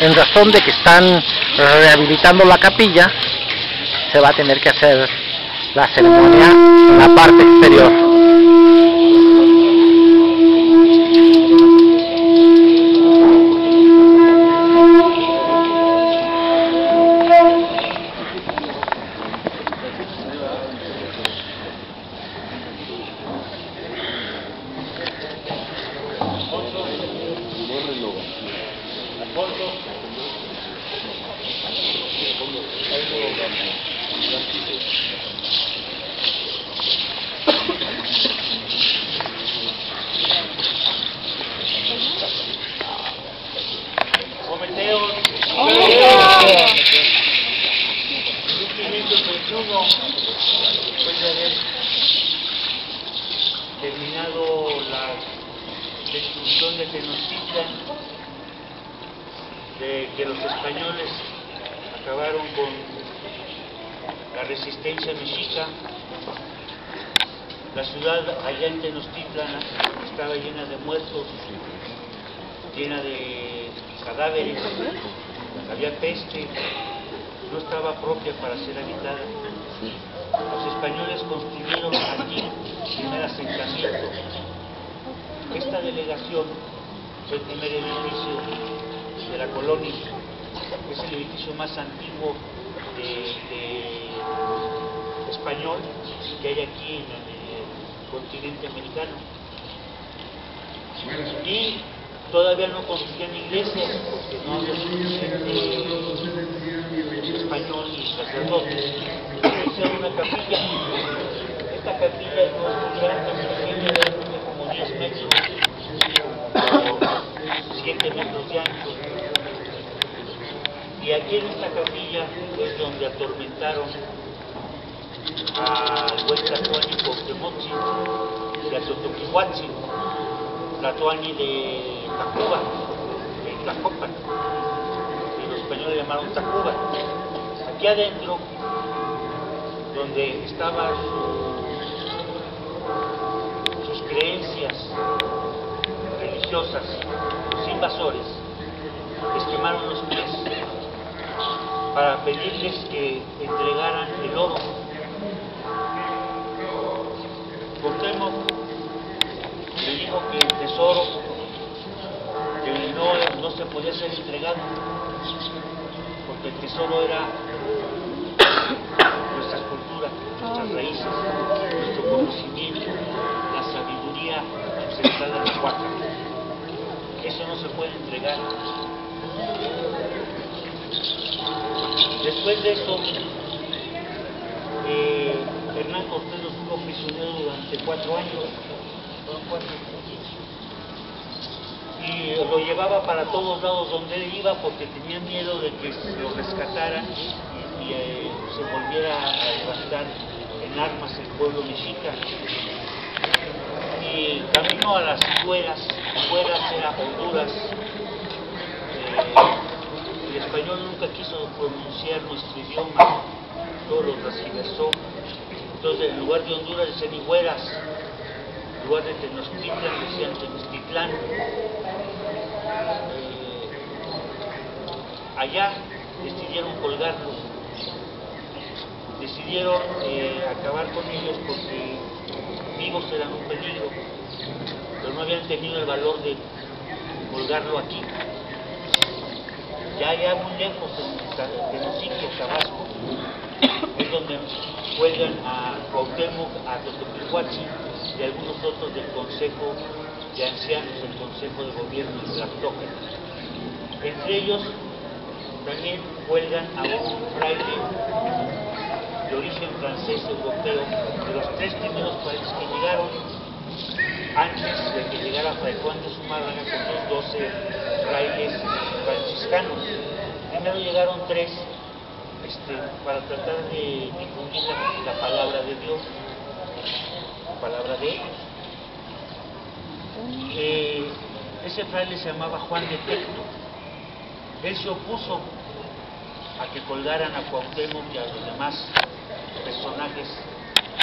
en razón de que están rehabilitando la capilla, se va a tener que hacer la ceremonia en la parte exterior. Terminado la destrucción de Tenochtitlan, de que los españoles acabaron con la resistencia mexica. La ciudad allá en Tenochtitlan estaba llena de muertos, llena de cadáveres, había peste, no estaba propia para ser habitada. Los españoles construyeron aquí asentamiento. Esta delegación fue el primer edificio de la colonia. Es el edificio más antiguo de, español que hay aquí en el continente americano. Y todavía no construían iglesias porque no había suficiente español y sacerdotes. Hicieron una capilla. Esta capilla es muy es pequeña, de como 10 metros, 7 metros de ancho. Y aquí en esta capilla es donde atormentaron al buen Tlatuani Cuauhtémoc y a Totoquihuatzin, Tlatuani de Tacuba, de Tlacopan, y los españoles llamaron Tacuba. Aquí adentro, donde estaban sus, creencias religiosas, invasores, les quemaron los pies para pedirles que entregaran el oro. Cuauhtémoc le dijo que el tesoro que no, no se podía ser entregado, porque el tesoro era nuestras culturas, nuestras raíces, nuestro conocimiento, la sabiduría sustentada en la cuarta. No se puede entregar. Después de eso, eh, Hernán Cortés lo tuvo prisionero durante cuatro años. Y lo llevaba para todos lados donde él iba porque tenía miedo de que lo rescataran y, eh, se volviera a levantar en armas el pueblo mexica. Y camino a las fueras, fueras era Honduras, el español nunca quiso pronunciar nuestro idioma, todo lo transversó Entonces, en lugar de Honduras decían Higueras, en lugar de Tenochtitlan decían Tenochtitlán. Eh, allá decidieron colgarlos, decidieron eh, acabar con ellos porque vivos eran un peligro, pero no habían tenido el valor de colgarlo aquí. Ya allá muy lejos, en Tenosico, Tabasco, es donde cuelgan a Cuauhtémoc, a Totopihuachi y algunos otros del Consejo de Ancianos, del Consejo de Gobierno de la Toca. Entre ellos también cuelgan a un fraile de origen francés europeo de los tres primeros países que llegaron antes de que llegara Fray Juan de Zumárraga con los doce frailes franciscanos. Primero llegaron tres este, para tratar de difundir la, la palabra de Dios, la palabra de ellos. Eh, ese fraile se llamaba Juan de Tecno. Él se opuso a que colgaran a Cuauhtémoc y a los demás personajes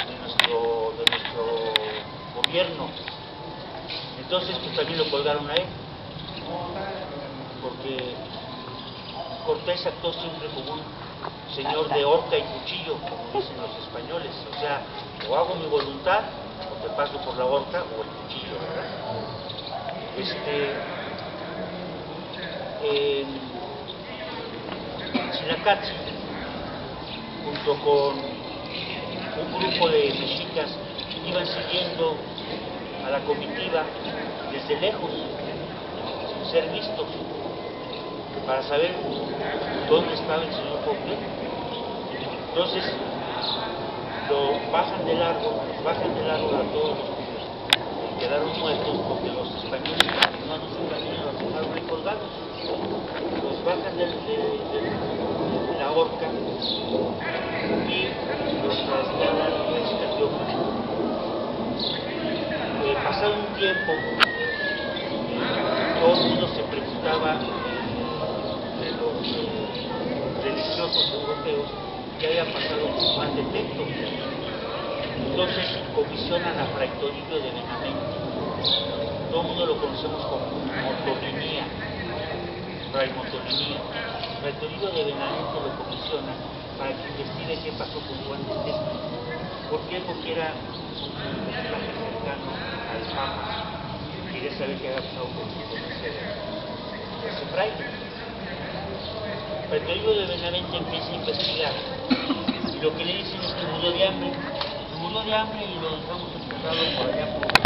de nuestro, de nuestro gobierno. Entonces, pues también lo colgaron a él, porque Cortés actuó siempre como un señor de horca y cuchillo, como dicen los españoles. O sea, o hago mi voluntad, o te paso por la horca o el cuchillo. Este, en Chilacachi, junto con un grupo de mexicas, iban siguiendo a la comitiva desde lejos, sin ser vistos, para saber dónde estaba el señor Cuauhtémoc. Entonces, lo bajan de largo, bajan de largo a todos los que quedaron muertos porque los españoles su camino, los dejaron ahí colgados. Bajan de, de, la horca y los trasladan a estación. Eh, pasado un tiempo, todo el mundo se preguntaba de los eh, religiosos europeos qué había pasado con Juan de. Entonces comisionan a Fray Toribio de Benavente. Todo el mundo lo conocemos como Fray Toribio de Benavente lo comisiona para que investigue qué pasó con Juan de. ¿Por qué? Porque era un personaje cercano al Papa. Quería saber qué había pasado con, ese, fraile. Toribio de Benavente empieza a investigar y lo que le dicen es que murió de hambre, murió de hambre y lo dejamos aquí